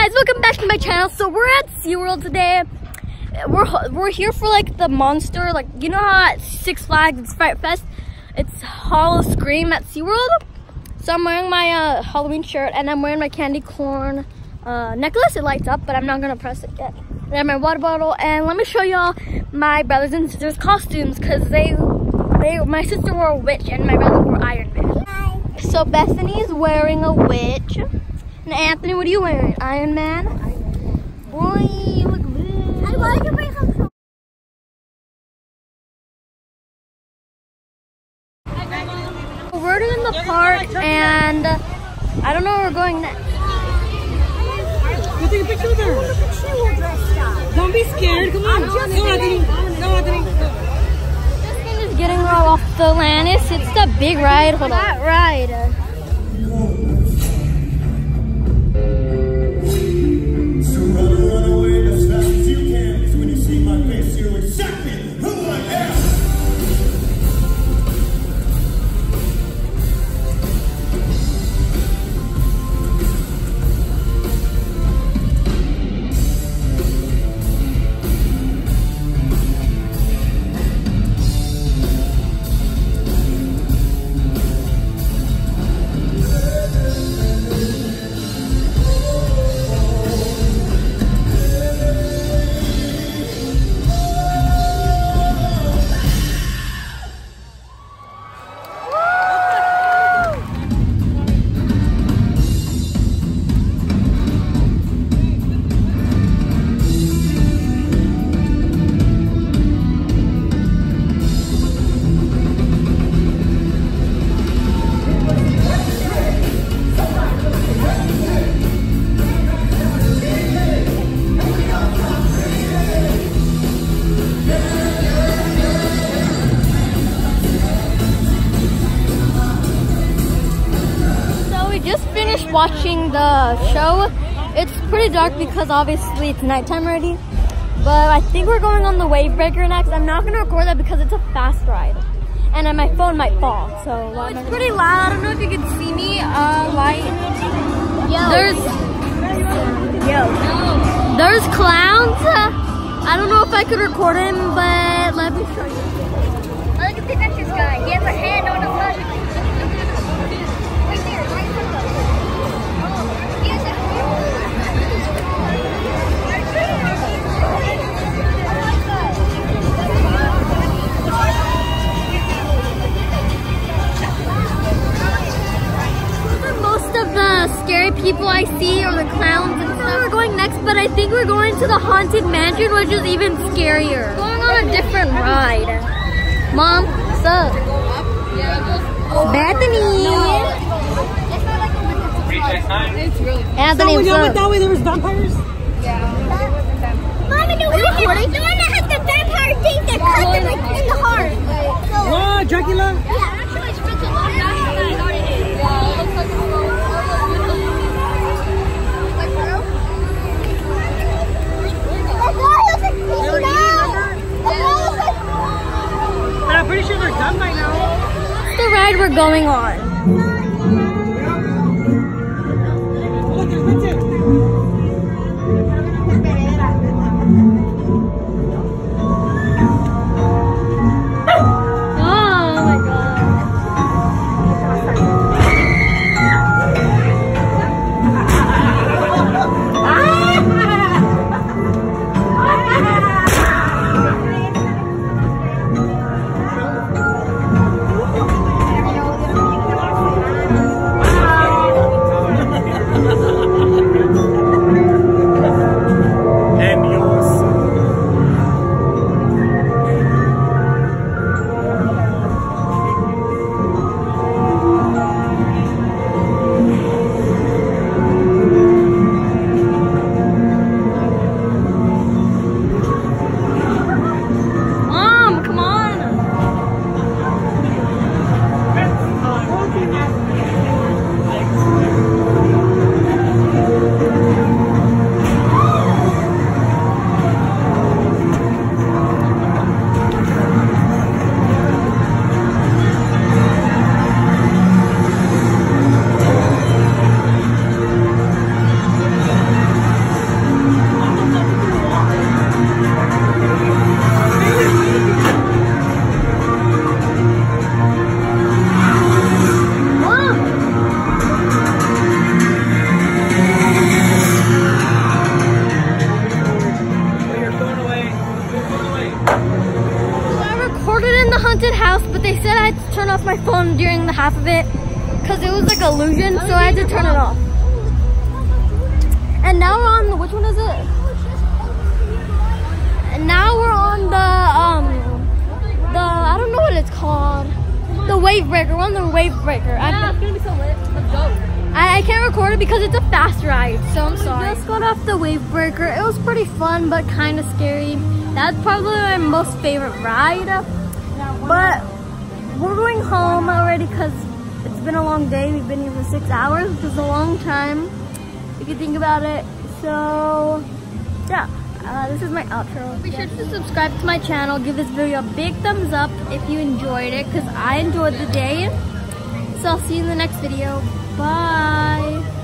guys, welcome back to my channel. So we're at SeaWorld today. We're we're here for like the monster, like you know how at Six Flags it's Fright Fest, it's Howl-O-Scream at SeaWorld. So I'm wearing my uh, Halloween shirt and I'm wearing my candy corn uh, necklace. It lights up, but I'm not gonna press it yet. I have my water bottle and let me show y'all my brothers and sisters costumes because they they my sister wore a witch and my brother wore Iron Man. Hi. So Bethany's wearing a witch. And Anthony, what are you wearing? Iron Man? Boy, you look good. I want to bring some We're in the park and I don't know where we're going next. Go take a picture with her. Don't be scared. Come on. Go, Anthony. Go, Anthony. This thing is getting all off the Lannis. It's the big ride. Hold on. That ride. Finished watching the show. It's pretty dark because obviously it's nighttime already. But I think we're going on the wave breaker next. I'm not gonna record that because it's a fast ride. And then my phone might fall. So why It's pretty loud. I don't know if you can see me. Uh, light. There's Yo. there's clowns. I don't know if I could record him, but let me show you. I look at this guy. He has a hand on a leg. People I see are the clowns and stuff. We're going next, but I think we're going to the Haunted Mansion, which is even scarier. Going on a different ride. Mom, what's up? Bethany. Anthony, So when what's y'all went up? that way, there was vampires? Mommy, the one, that, the one that has the vampire thing that cuts him like in the heart. What? Dracula? Yeah, actually, it's been so long now that I thought it is. Yeah, it looks like Like, bro? That guy looks like Mickey Mouse. That guy looks like... But I'm pretty sure they're done by now. What's the ride we're going on? Off my phone during the half of it because it was like illusion, so I had to turn it off. And now we're on the, which one is it? And now we're on the, um, the, I don't know what it's called. The wave breaker, we're on the wave breaker. I- Yeah, it's gonna be so lit. Let's go. I, I can't record it because it's a fast ride, so I'm sorry. Just got off the wave breaker. It was pretty fun, but kind of scary. That's probably my most favorite ride. But we're going home already because it's been a long day. We've been here for six hours, which is a long time if you think about it. So, yeah. Uh, this is my outro. Be sure to subscribe to my channel. Give this video a big thumbs up if you enjoyed it because I enjoyed the day. So I'll see you in the next video. Bye.